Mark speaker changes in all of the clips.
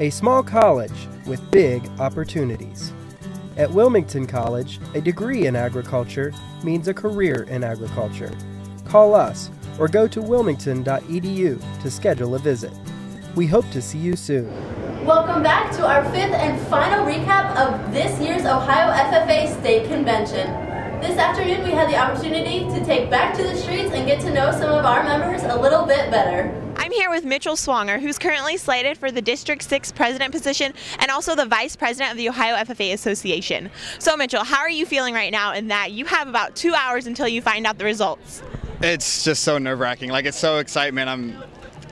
Speaker 1: a small college with big opportunities. At Wilmington College, a degree in agriculture means a career in agriculture. Call us or go to wilmington.edu to schedule a visit. We hope to see you soon.
Speaker 2: Welcome back to our fifth and final recap of this year's Ohio FFA State Convention. This afternoon we had the opportunity to take back to the streets and get to know some of our members a little bit better.
Speaker 3: Here with Mitchell Swanger, who's currently slated for the District 6 president position and also the vice president of the Ohio FFA Association. So, Mitchell, how are you feeling right now in that you have about two hours until you find out the results?
Speaker 4: It's just so nerve wracking. Like, it's so excitement. I'm,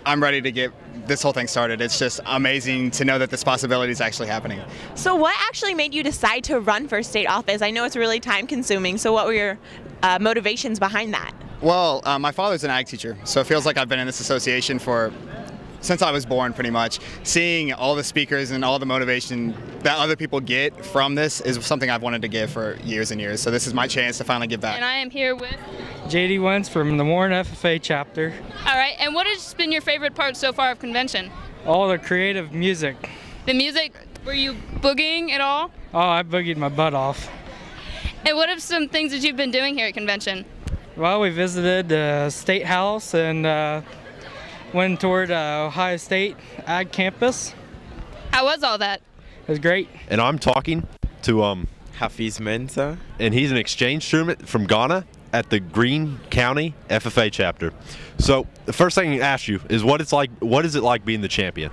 Speaker 4: I'm ready to get this whole thing started. It's just amazing to know that this possibility is actually happening.
Speaker 3: So, what actually made you decide to run for state office? I know it's really time consuming. So, what were your uh, motivations behind that?
Speaker 4: Well, uh, my father's an ag teacher, so it feels like I've been in this association for since I was born, pretty much. Seeing all the speakers and all the motivation that other people get from this is something I've wanted to give for years and years. So this is my chance to finally give back.
Speaker 5: And I am here with
Speaker 6: JD Wentz from the Warren FFA chapter.
Speaker 5: All right, and what has been your favorite part so far of convention?
Speaker 6: All the creative music.
Speaker 5: The music, were you boogieing at all?
Speaker 6: Oh, I boogied my butt off.
Speaker 5: And what are some things that you've been doing here at convention?
Speaker 6: Well, we visited the State House and uh, went toward uh, Ohio State Ag Campus.
Speaker 5: How was all that?
Speaker 6: It was great.
Speaker 7: And I'm talking to um,
Speaker 8: Hafiz Mensa.
Speaker 7: and he's an exchange student from Ghana at the Greene County FFA chapter. So the first thing I ask you is what it's like. What is it like being the champion?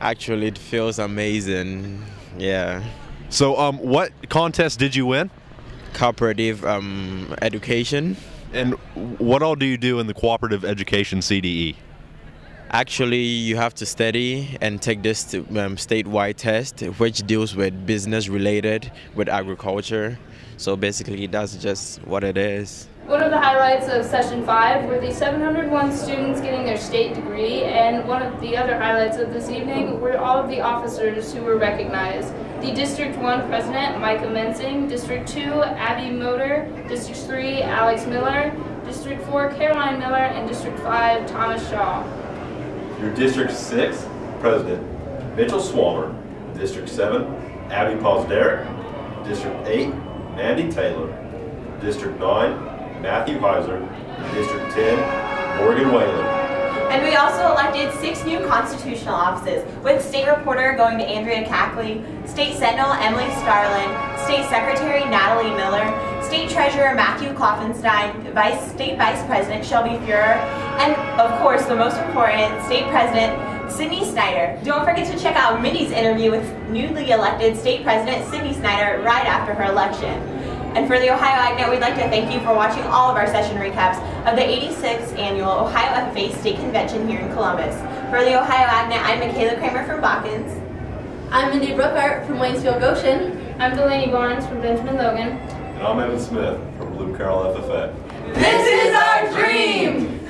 Speaker 8: Actually, it feels amazing. Yeah.
Speaker 7: So um, what contest did you win?
Speaker 8: Cooperative um, education.
Speaker 7: And what all do you do in the cooperative education E? CDE?
Speaker 8: Actually, you have to study and take this um, statewide test, which deals with business related with agriculture. So basically, that's just what it is.
Speaker 9: One of the highlights of session five were the 701 students getting their state degree, and one of the other highlights of this evening were all of the officers who were recognized. The District 1 President, Micah Mensing, District 2, Abby Motor, District 3, Alex Miller, District 4, Caroline Miller, and District 5, Thomas Shaw.
Speaker 10: Your District 6 President, Mitchell Swaller. District 7, Abby Pauls Derrick. District 8, Mandy Taylor. District 9, Matthew Heiser. District 10, Morgan Whalen.
Speaker 11: And we also elected six new constitutional offices, with State Reporter going to Andrea Cackley, State Sentinel Emily Starlin, State Secretary Natalie Miller, State Treasurer Matthew Klopfenstein, Vice State Vice President Shelby Fuhrer, and of course the most important, State President Sydney Snyder. Don't forget to check out Minnie's interview with newly elected State President Sydney Snyder right after her election. And for the Ohio AgNet, we'd like to thank you for watching all of our session recaps of the 86th Annual Ohio FFA State Convention here in Columbus. For the Ohio AgNet, I'm Michaela Kramer from Botkins.
Speaker 2: I'm Mindy Brookhart from Waynesville Goshen.
Speaker 9: I'm Delaney Barnes from Benjamin Logan.
Speaker 10: And I'm Evan Smith from Bloom-Carroll FFA.
Speaker 2: This is our dream!